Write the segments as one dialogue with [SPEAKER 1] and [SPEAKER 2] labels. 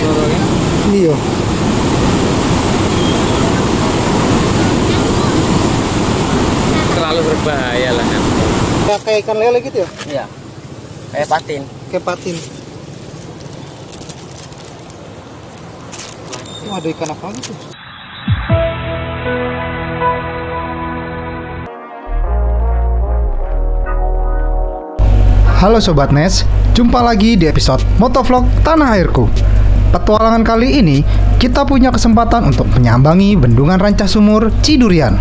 [SPEAKER 1] lorongnya
[SPEAKER 2] Iya.
[SPEAKER 1] terlalu berbahaya lah kan
[SPEAKER 2] Kayak kayak ikan lele gitu ya?
[SPEAKER 1] iya kayak patin
[SPEAKER 2] Kayak patin. Oh, ada ikan apa gitu? Halo Sobat Nes, jumpa lagi di episode Motovlog Tanah Airku. Petualangan kali ini, kita punya kesempatan untuk menyambangi Bendungan Rancah Sumur Cidurian.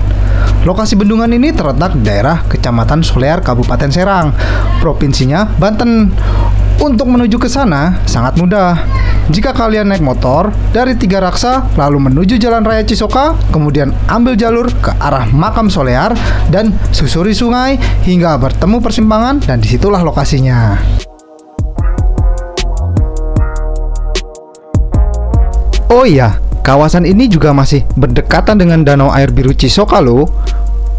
[SPEAKER 2] Lokasi bendungan ini terletak di daerah Kecamatan Solear, Kabupaten Serang, provinsinya Banten. Untuk menuju ke sana sangat mudah. Jika kalian naik motor dari Tiga Raksa lalu menuju Jalan Raya Cisoka, kemudian ambil jalur ke arah Makam Solear dan susuri sungai hingga bertemu persimpangan dan di situlah lokasinya. Oh iya, kawasan ini juga masih berdekatan dengan Danau Air Biru Cisoka loh.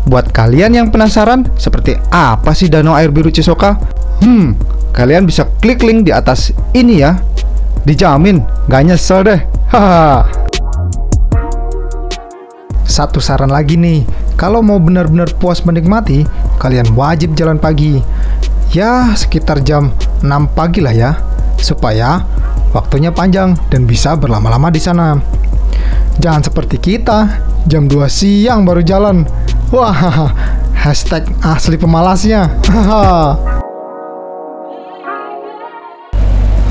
[SPEAKER 2] Buat kalian yang penasaran seperti apa sih Danau Air Biru Cisoka? Hmm, kalian bisa klik link di atas ini ya. Dijamin, gak nyesel deh. Haha. Satu saran lagi nih, kalau mau benar-benar puas menikmati, kalian wajib jalan pagi. Ya, sekitar jam 6 pagi lah ya, supaya waktunya panjang dan bisa berlama-lama di sana. Jangan seperti kita, jam 2 siang baru jalan. Wah, hashtag asli pemalasnya. Haha.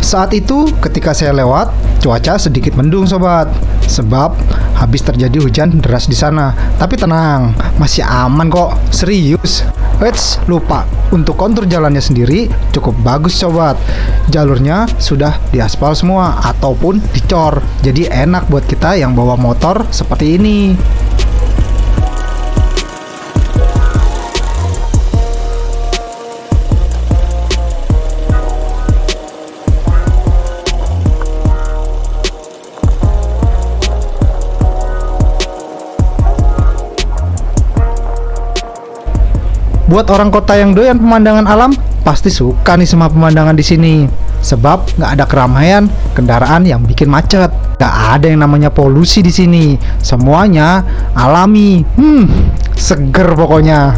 [SPEAKER 2] Saat itu, ketika saya lewat, cuaca sedikit mendung, sobat. Sebab habis terjadi hujan deras di sana. Tapi tenang, masih aman kok. Serius. Eits, lupa. Untuk kontur jalannya sendiri cukup bagus, sobat. Jalurnya sudah diaspal semua ataupun dicor. Jadi enak buat kita yang bawa motor seperti ini. Buat orang kota yang doyan pemandangan alam, pasti suka nih sama pemandangan di sini. Sebab nggak ada keramaian, kendaraan yang bikin macet. Nggak ada yang namanya polusi di sini. Semuanya alami. Hmm, seger pokoknya.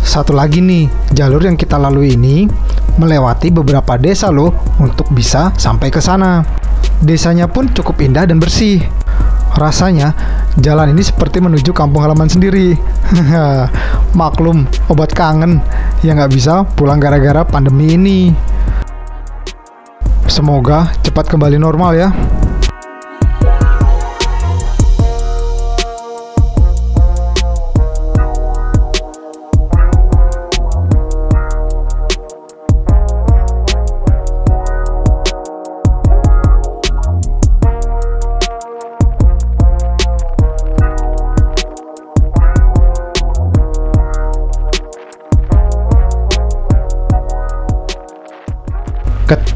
[SPEAKER 2] Satu lagi nih, jalur yang kita lalui ini melewati beberapa desa loh untuk bisa sampai ke sana. Desanya pun cukup indah dan bersih. Rasanya jalan ini seperti menuju kampung halaman sendiri. Maklum, obat kangen yang nggak bisa pulang gara-gara pandemi ini. Semoga cepat kembali normal ya.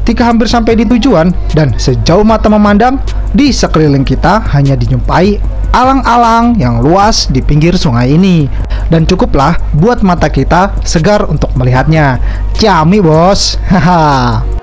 [SPEAKER 2] Ketika hampir sampai di tujuan dan sejauh mata memandang, di sekeliling kita hanya dijumpai alang-alang yang luas di pinggir sungai ini. Dan cukuplah buat mata kita segar untuk melihatnya. Ciami bos, haha.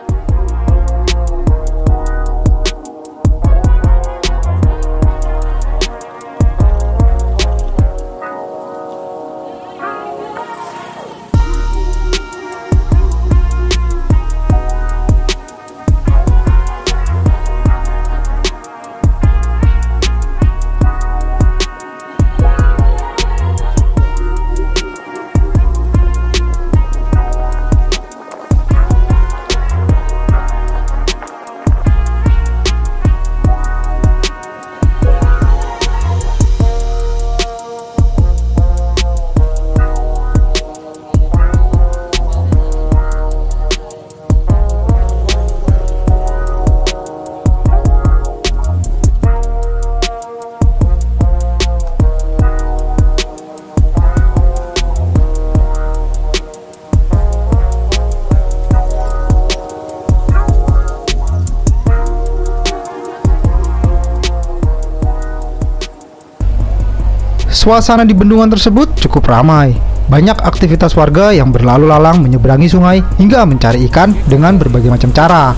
[SPEAKER 2] Suasana di bendungan tersebut cukup ramai. Banyak aktivitas warga yang berlalu lalang menyeberangi sungai hingga mencari ikan dengan berbagai macam cara,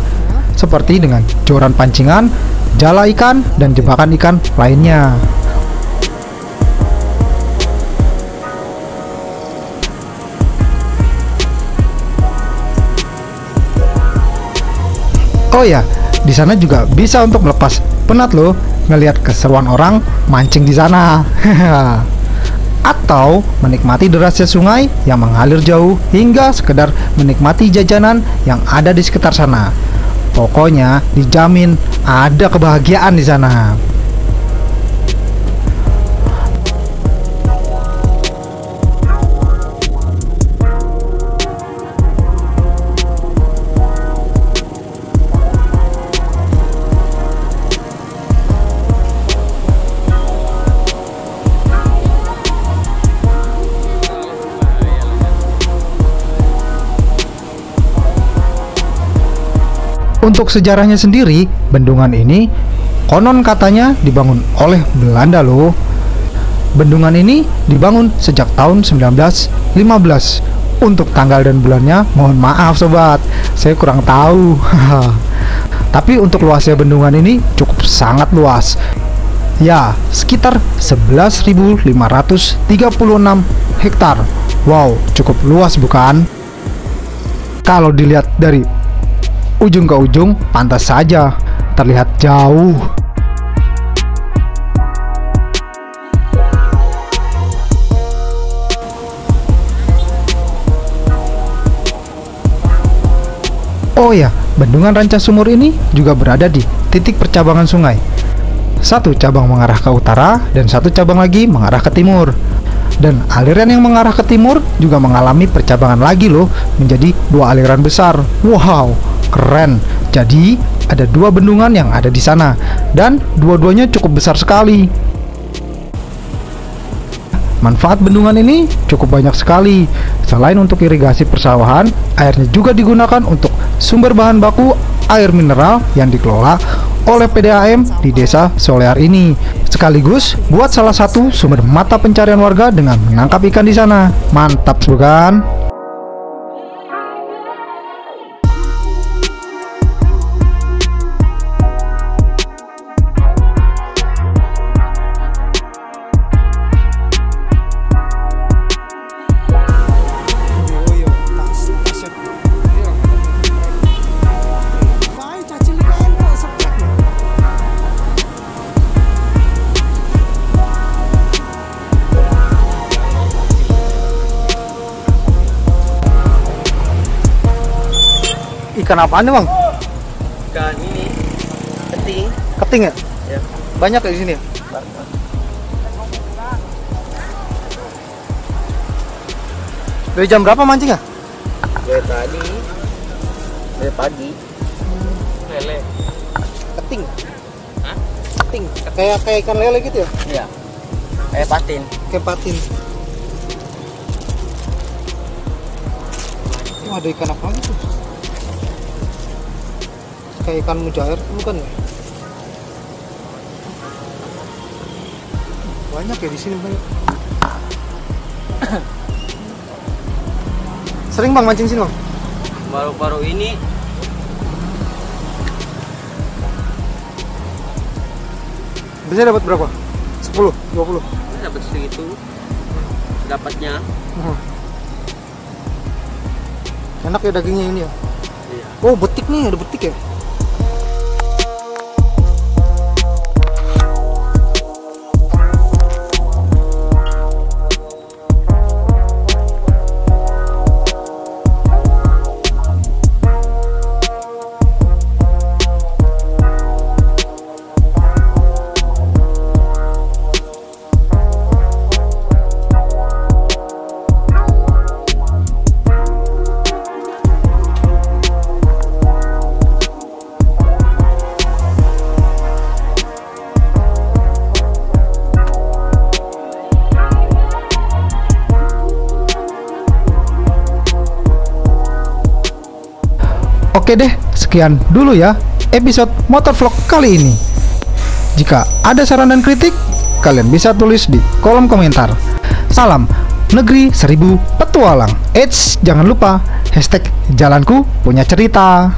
[SPEAKER 2] seperti dengan joran pancingan, jala ikan, dan jebakan ikan lainnya. Oh ya, di sana juga bisa untuk melepas penat loh ngelihat keseruan orang mancing di sana. Atau menikmati derasnya sungai yang mengalir jauh hingga sekedar menikmati jajanan yang ada di sekitar sana. Pokoknya dijamin ada kebahagiaan di sana. Untuk sejarahnya sendiri, bendungan ini konon katanya dibangun oleh Belanda loh. Bendungan ini dibangun sejak tahun 1915. Untuk tanggal dan bulannya mohon maaf sobat, saya kurang tahu. Tapi untuk luasnya bendungan ini cukup sangat luas. Ya, sekitar 11.536 hektar. Wow, cukup luas bukan? Kalau dilihat dari ujung ke ujung pantas saja terlihat jauh. Oh ya, bendungan Ranca Sumur ini juga berada di titik percabangan sungai. Satu cabang mengarah ke utara dan satu cabang lagi mengarah ke timur. Dan aliran yang mengarah ke timur juga mengalami percabangan lagi loh menjadi dua aliran besar. Wow, keren. Jadi ada dua bendungan yang ada di sana dan dua-duanya cukup besar sekali. Manfaat bendungan ini cukup banyak sekali. Selain untuk irigasi persawahan, airnya juga digunakan untuk sumber bahan baku air mineral yang dikelola oleh PDAM di desa Solear ini. Sekaligus buat salah satu sumber mata pencarian warga dengan menangkap ikan di sana. Mantap bukan? Ikan apaan nih bang?
[SPEAKER 1] Ikan ini keting.
[SPEAKER 2] Keting ya?
[SPEAKER 1] Ya.
[SPEAKER 2] Banyak ya di sini. ya? Dari jam berapa mancing ya?
[SPEAKER 1] Dari tadi. Dari pagi. Lele.
[SPEAKER 2] Keting.
[SPEAKER 1] Hah?
[SPEAKER 2] Keting. Kayak kayak ikan lele gitu ya?
[SPEAKER 1] Iya. Kayak patin.
[SPEAKER 2] Kayak patin. Ada ikan apa gitu? Kayak ikan mujair bukan ya? Banyak ya di sini banyak. Sering bang mancing sini bang?
[SPEAKER 1] Baru-baru ini
[SPEAKER 2] Biasanya dapat berapa? 10, 20.
[SPEAKER 1] dapat segitu. Dapatnya.
[SPEAKER 2] Enak ya dagingnya ini ya.
[SPEAKER 1] Iya.
[SPEAKER 2] Oh betik nih, ada betik ya. Oke deh, sekian dulu ya episode Motovlog kali ini. Jika ada saran dan kritik, kalian bisa tulis di kolom komentar. Salam Negeri Seribu Petualang. Eits, jangan lupa hashtag jalanku punya cerita.